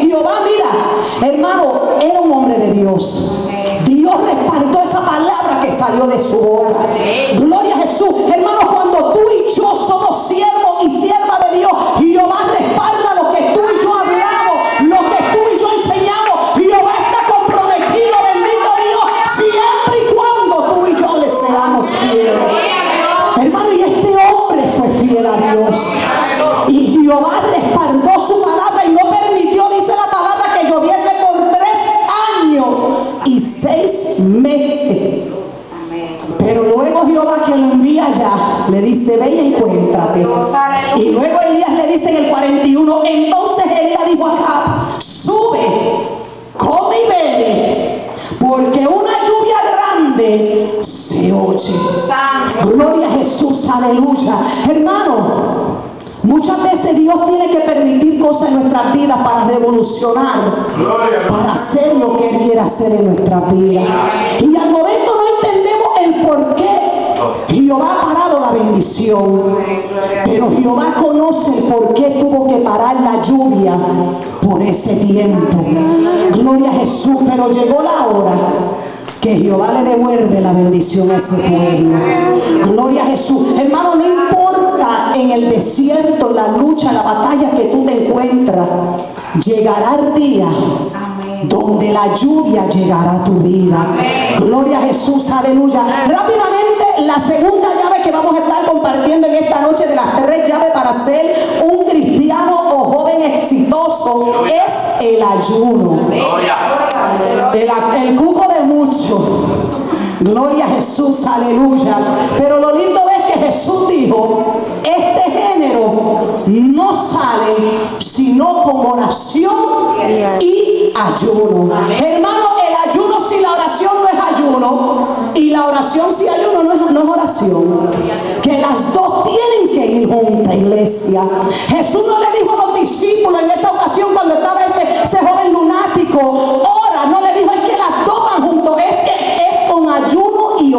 Jehová, mira, hermano, era un hombre de Dios. Dios respaldó esa palabra que salió de su boca. Gloria a Jesús. Hermano, cuando tú y yo somos siervos y siervas de Dios, Jehová meses. Pero luego Jehová que lo envía allá, le dice, ve y encuéntrate. Y luego Elías le dice en el 41, entonces Elías dijo a Acab, sube, come y bebe, porque una lluvia grande se oye. Gloria a Jesús, aleluya. Hermano, muchas veces Dios tiene que permitir cosas en nuestras vidas para revolucionar, para hacer lo que Él quiere hacer en nuestras vidas. Y al momento no entendemos el por qué Jehová ha parado la bendición. Pero Jehová conoce el por qué tuvo que parar la lluvia por ese tiempo. Gloria a Jesús, pero llegó la hora que Jehová le devuelve la bendición a ese pueblo. Gloria a Jesús. Hermano, no importa en el desierto, la lucha, la batalla que tú te encuentras, llegará el día donde la lluvia llegará a tu vida. Gloria a Jesús, aleluya. Rápidamente, la segunda llave que vamos a estar compartiendo en esta noche de las tres llaves para ser un cristiano o joven exitoso es el ayuno. El, el cuco Gloria a Jesús, aleluya. Pero lo lindo es que Jesús dijo, este género no sale sino con oración y ayuno. Hermano, el ayuno sin la oración no es ayuno y la oración sin ayuno no es, no es oración. Que las dos tienen que ir juntas, iglesia. Jesús no le dijo a los discípulos en esa ocasión cuando estaba ese, ese joven lunático, ora, no le dijo es que las dos van juntos, es que es con ayuno y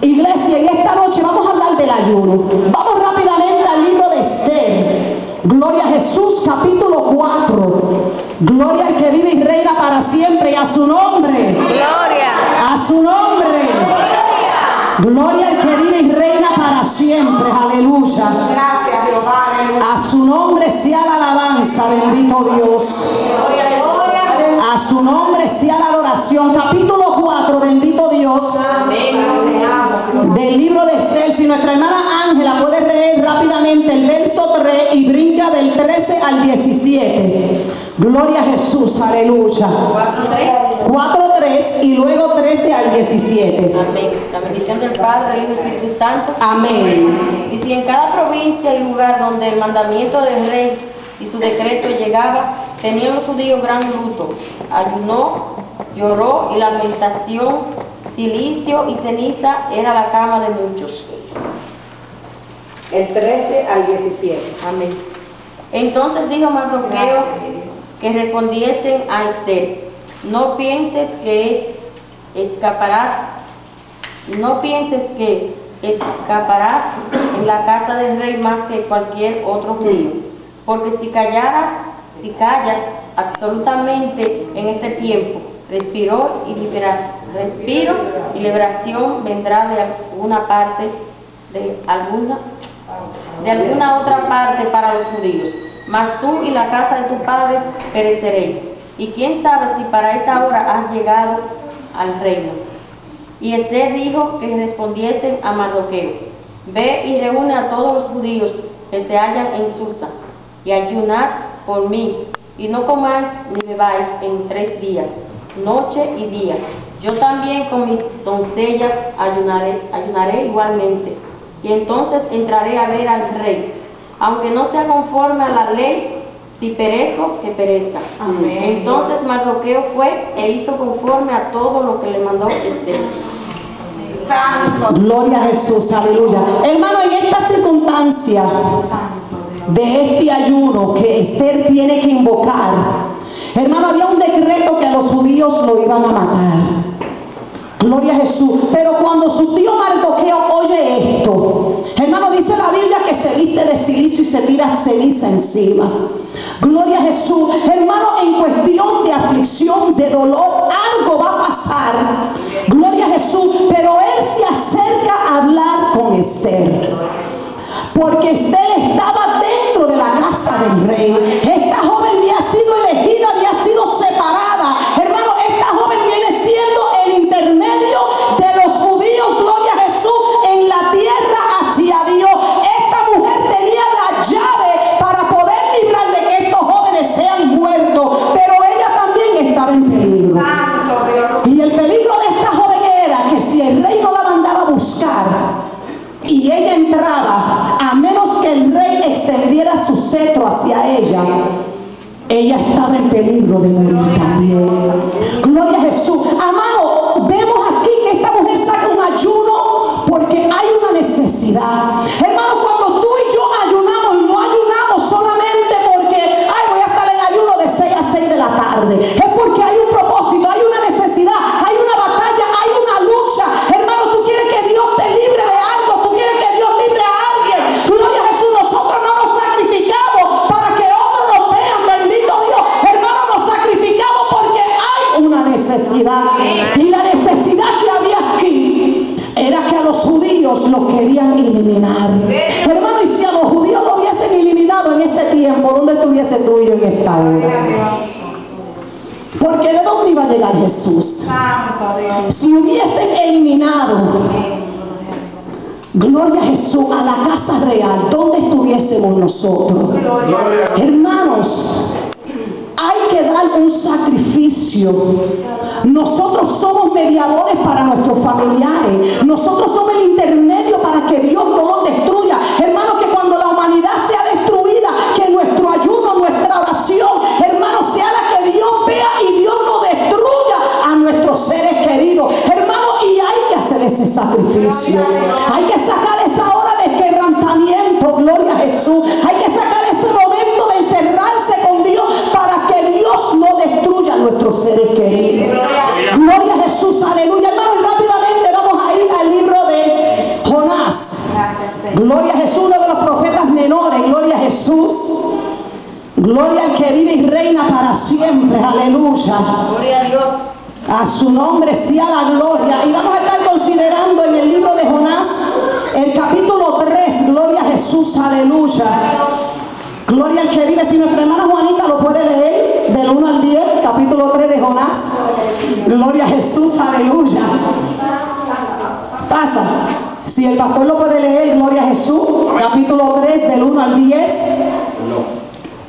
Iglesia, y esta noche vamos a hablar del ayuno. Vamos rápidamente al libro de Esther. Gloria a Jesús, capítulo 4. Gloria al que vive y reina para siempre y a su nombre. Gloria. A su nombre. Gloria al que vive y reina para siempre. Aleluya. Gracias, Jehová. A su nombre sea la alabanza, bendito Dios. A su nombre sea la adoración. Capítulo Del libro de Estel. Si nuestra hermana Ángela puede leer rápidamente el verso 3 y brinca del 13 al 17. Gloria a Jesús, aleluya. 4, 3 y luego 13 al 17. Amén. La bendición del Padre, Hijo y Espíritu Santo. Amén. Y si en cada provincia y lugar donde el mandamiento del rey y su decreto llegaba, tenían los judíos gran luto, ayunó, lloró y lamentación, silicio y ceniza era la cama de muchos. El 13 al 17. Amén. Entonces dijo Mardoqueo que respondiesen a Esther, no pienses que es, escaparás, no pienses que escaparás en la casa del rey más que cualquier otro judío, porque si callaras, si callas absolutamente en este tiempo, respiró y libera- respiro y liberación vendrá de alguna parte, de alguna de alguna otra parte para los judíos. Mas tú y la casa de tu padre pereceréis. Y quién sabe si para esta hora has llegado al reino. Y Esther dijo que respondiesen a Mardoqueo, ve y reúne a todos los judíos que se hallan en Susa, y ayunad por mí, y no comáis ni bebáis en tres días, noche y día. Yo también con mis doncellas ayunaré, ayunaré igualmente, y entonces entraré a ver al rey, aunque no sea conforme a la ley, si perezco, que perezca. Entonces Mardoqueo fue e hizo conforme a todo lo que le mandó Esther. Gloria a Jesús, aleluya. Hermano, en esta circunstancia de este ayuno que Esther tiene que invocar, hermano, había un decreto que a los judíos lo iban a matar. Gloria a Jesús. Pero cuando su tío Mardoqueo oye esto, Hermano, dice la Biblia que se viste de silicio y se tira ceniza encima. Gloria a Jesús. Hermano, en cuestión de aflicción, de dolor, algo va a pasar. Gloria a Jesús. Pero él se acerca a hablar con Esther. Porque Esther estaba dentro de la casa del rey. Ella estaba en peligro de morir también. Gloria a Jesús. Amado, vemos aquí que esta mujer saca un ayuno porque hay una necesidad. Hermano, cuando tú y yo ayunamos, no ayunamos solamente porque, ay, voy a estar en ayuno de 6 a 6 de la tarde. Es porque hay un propósito, hay una necesidad, los judíos los querían eliminar. Hermano, y si a los judíos lo hubiesen eliminado en ese tiempo, ¿dónde estuviese tú y yo en esta hora? Porque de dónde iba a llegar Jesús? Si hubiesen eliminado, gloria a Jesús, a la casa real, ¿dónde estuviésemos nosotros? Hermanos, un sacrificio. Nosotros somos mediadores para nuestros familiares. Nosotros somos el intermedio para que Dios Gloria al que vive y reina para siempre. Aleluya. Gloria a Dios. A su nombre sea la gloria. Y vamos a estar considerando en el libro de Jonás el capítulo 3. Gloria a Jesús, aleluya. Gloria al que vive. Si nuestra hermana Juanita lo puede leer del 1 al 10, capítulo 3 de Jonás. Gloria a Jesús, aleluya. Pasa. Si el pastor lo puede leer, gloria a Jesús. Capítulo 3 del 1 al 10.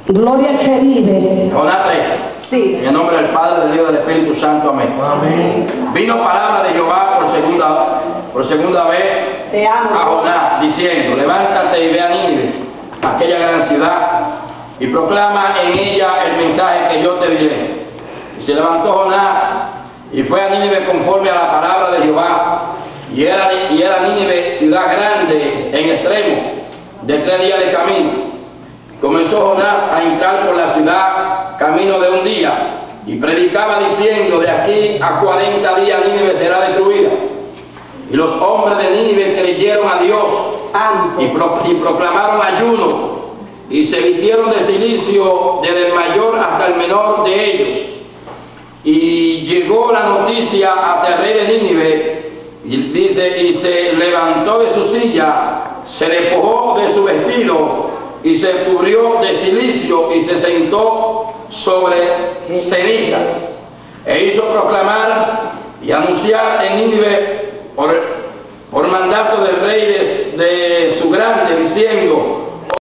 Gloria al que vive. Jonás 3. Sí. En el nombre del Padre, del Hijo y del Espíritu Santo. Amén. Vino palabra de Jehová por segunda, por segunda vez Te amo. a Jonás, diciendo, levántate y ve a Nínive, aquella gran ciudad, y proclama en ella el mensaje que yo te diré. Y se levantó Jonás y fue a Nínive conforme a la palabra de Jehová. Y era, y era Nínive ciudad grande en extremo, de tres días de camino. Comenzó Jonás a entrar por la ciudad camino de un día y predicaba diciendo, de aquí a 40 días Nínive será destruida. Y los hombres de Nínive creyeron a Dios Santo. y, pro- y proclamaron ayuno y se vistieron de silicio desde el mayor hasta el menor de ellos. Y llegó la noticia hasta el rey de Nínive y dice, y se levantó de su silla, se despojó de su vestido y se cubrió de silicio y se sentó sobre cenizas. E hizo proclamar y anunciar en Nínive por, mandato del rey de, de su grande, diciendo,